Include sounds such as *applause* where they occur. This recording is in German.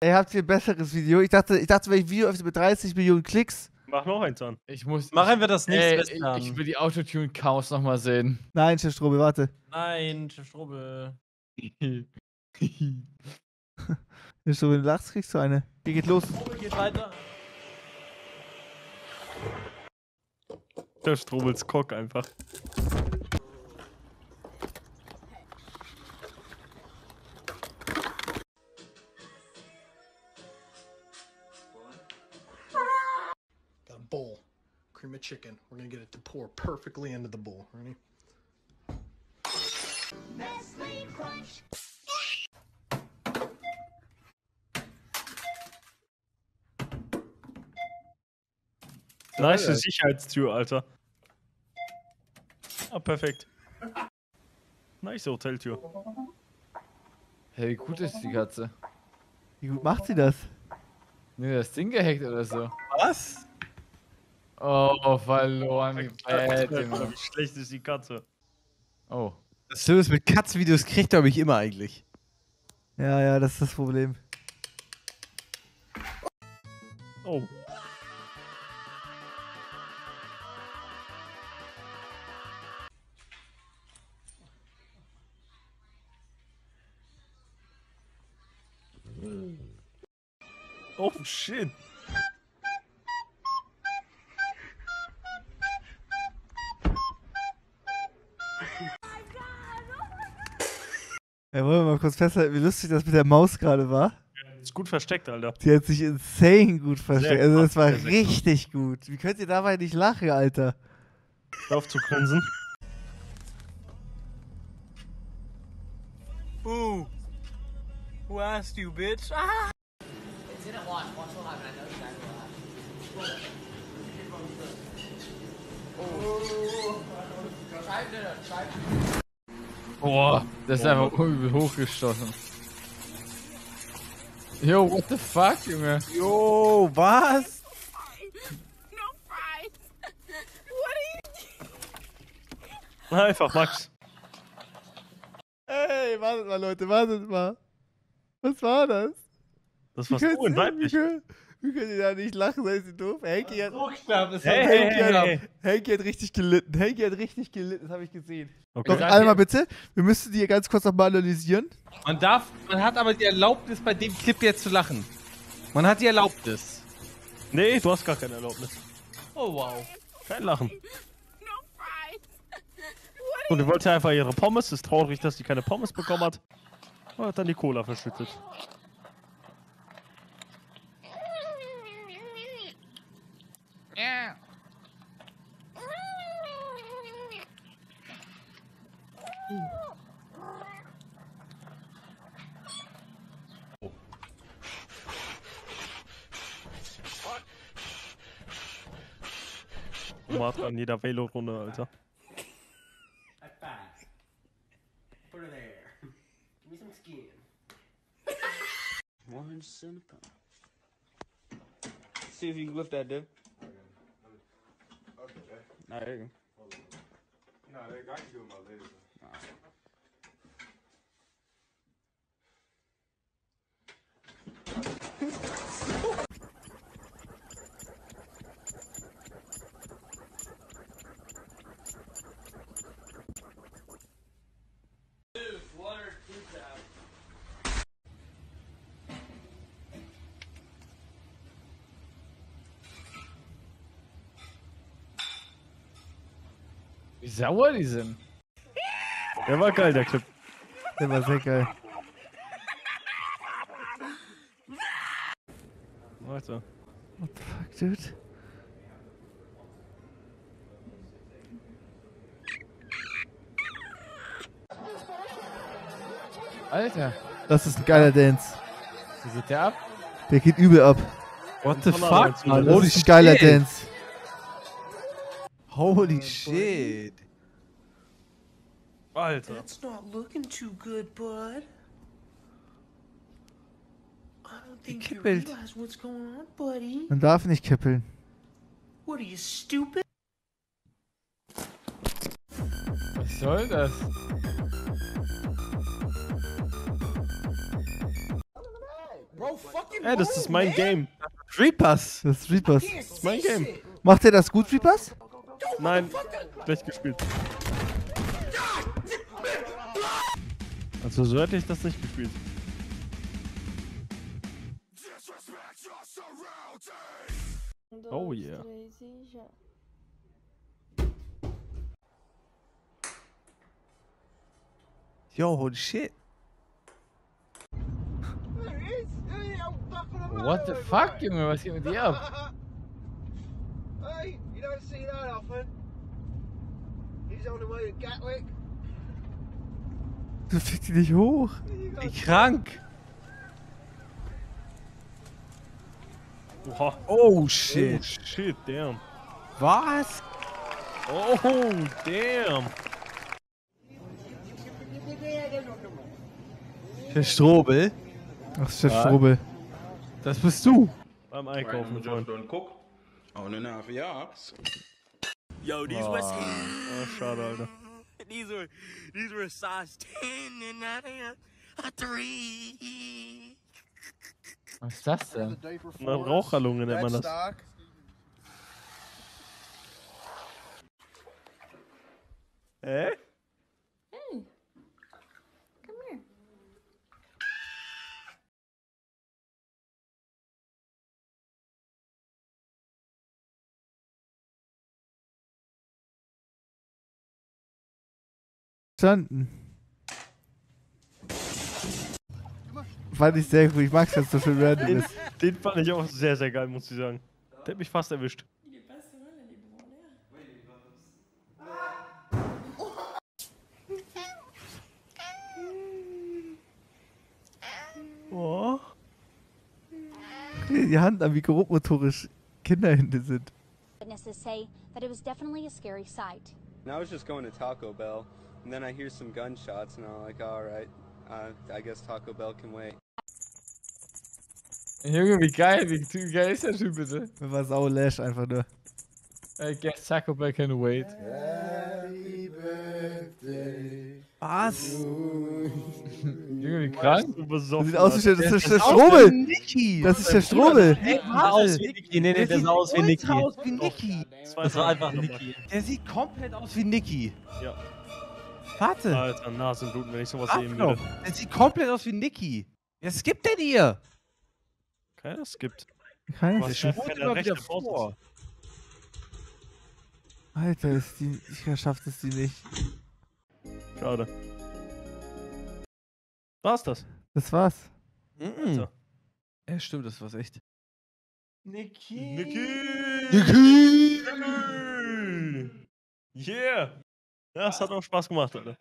Ey, habt ihr ein besseres Video? Ich dachte, ich dachte, wenn ich Video öffne mit 30 Millionen Klicks. Mach noch eins an. Ich muss. Machen wir das Ey, nächste ich, Mal. ich will die Autotune-Chaos nochmal sehen. Nein, Chef Strobe, warte. Nein, Chef Strobel. *laughs* Wenn du lachst, kriegst du eine. Hier geht los. Strobel geht weiter. Der Strobels Cock einfach. Bowl, cream of chicken. We're gonna get it to pour perfectly into the bowl. Ready? Nice Sicherheitstür, Alter. Ah, perfekt. Nice Hoteltür. Hey, wie gut ist die Katze? Wie gut macht sie das? Nee, das Ding gehackt oder so. Was? Oh, verloren. Wie schlecht ist die Katze? Oh. Das Schlimme ist, mit Katzenvideos kriegt er mich immer eigentlich. Ja, ja, das ist das Problem. Oh. Oh shit. Ey, wollen wir mal kurz festhalten, wie lustig das mit der Maus gerade war? Ist gut versteckt, Alter. Die hat sich insane gut versteckt. Also, das war sehr richtig gut. Wie könnt ihr dabei nicht lachen, Alter? Hör auf zu grinsen. Ooh. Who asked you, bitch? Ah! Boah, das ist einfach übel hochgestochen. Yo, what the fuck, Junge? Yo, was? No fries. What are you Einfach, Max. Ey, wartet mal, Leute, wartet mal. Was war das? Das warst du in weiblich. Könnt ihr da nicht lachen? Seid ihr doof? Henki hat, knapp, es Hey, Henki, hey, hey, hat. Henki hat richtig gelitten. Henki hat richtig gelitten, das habe ich gesehen. Okay. Doch, einmal bitte. Wir müssen die ganz kurz nochmal analysieren. Man darf, man hat aber die Erlaubnis, bei dem Clip jetzt zu lachen. Man hat die Erlaubnis. Nee, du hast gar keine Erlaubnis. Oh wow. Kein Lachen. Und die wollte einfach ihre Pommes. Ist traurig, dass sie keine Pommes bekommen hat. Und hat dann die Cola verschüttet. Macht an jeder Velo-Runde, Alter. Put her there. Give me some skin. One cent a pound. See if you can lift that, dude. No, there you go. No, there you go. My laser. Nah. *laughs* Wie sauer die sind. Der war geil, der Clip. Der war sehr geil. Alter. What the fuck, dude? Alter, Das ist ein geiler Dance. wie geht der ab? Der geht übel ab. What the fuck. Mann? Das Holy ist ein geiler. Dance. Holy shit. Alter. That's not looking too good, bud. I don't think you Gekippelt. realize what's going on, buddy. Man darf nicht kippeln. What are you stupid? Was soll das? Bro, Ey, das ist mein Game. Reapers. Das ist Reapers. Das ist mein Game. Macht ihr das gut, Reapers? Nein, schlecht gespielt. Also so hätte ich das nicht gespielt. Oh yeah. Yo, holy shit. What the fuck, Junge? Was geht mit dir ab? Don't see that often. He's on the way to Gatwick. Du fliegt die nicht hoch. Wie krank. Oha. Oh Oh shit. shit, damn. Was? Oh, damn. Der Strobel. Ach, Chef Strobel. Das bist du. Beim Einkaufen, Freund. On and off, yeah. Yo, these was Oh, schade, Alter. these were these were a size ten and not a, a three. Was ist das denn? Na, Raucherlunge nennt man das. Hä? Verstanden. Fand ich sehr gut. Ich mag es, dass so schön random Den, ist. den fand ich auch sehr, sehr geil, muss ich sagen. Der hat mich fast erwischt. Oh. Die Hand an, wie grobmotorisch Kinderhände sind. Witnesses say that it was definitely a scary sight. And I was just going to Taco Bell, and then I hear some gunshots, and I'm like, all right, uh, I guess Taco Bell can wait. Junge, wie geil, wie, wie geil ist der Typ bitte? Mir war sau lash einfach nur. I guess Taco Bell can wait. Was? Junge, wie krank. Du Das besoffen. sieht aus wie der, das ist der Strobel. Das ist der Strobel. Hey, sah aus wie. Niki. Nee, nee, der sah aus wie Niki. Das war einfach Niki. Der sieht komplett aus wie Niki. Ja. Warte. Alter, Nasenbluten, wenn ich sowas Warte sehen würde. Der sieht komplett aus wie Niki. Was gibt denn hier? Keiner skippt. Kein Was Der für spult keine immer wieder vor. Alter, ist die, ich schafft es die nicht. Schade. War's das? Das war's. Mhm. Ja, stimmt, das war's echt. Niki! Niki! Niki! Yeah! Ja, es hat auch Spaß gemacht, Alter.